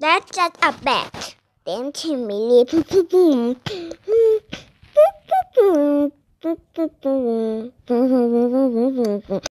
That's just a bat. Then Timmy